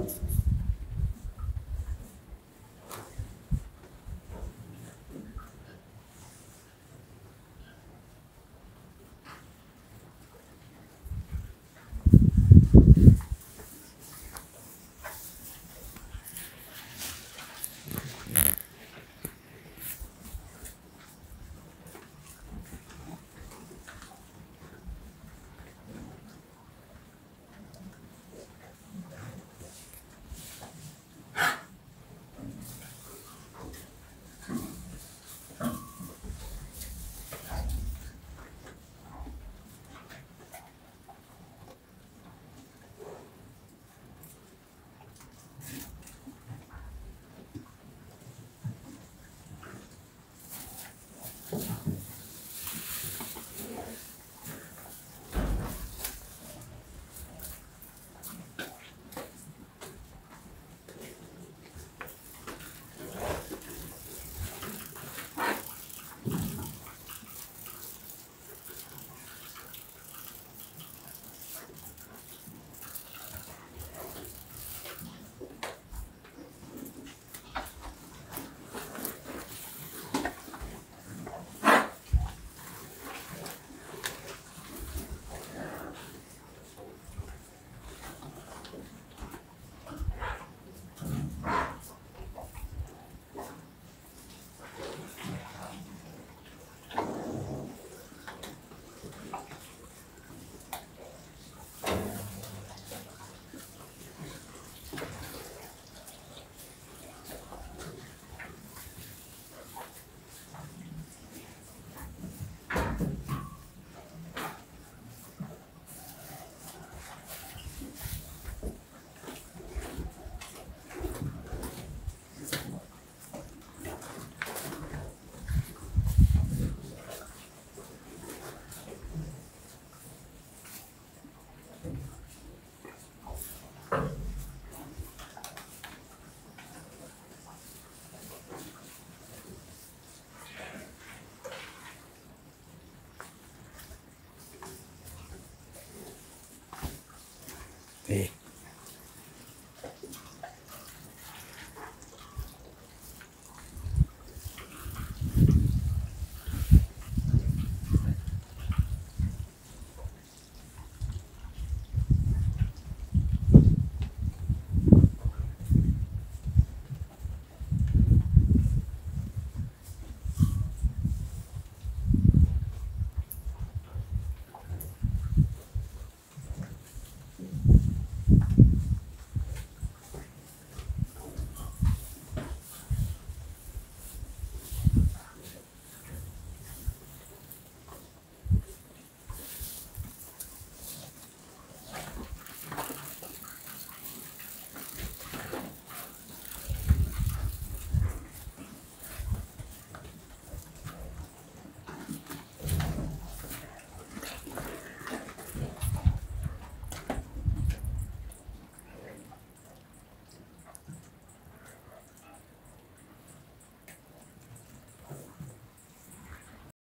month. Eh.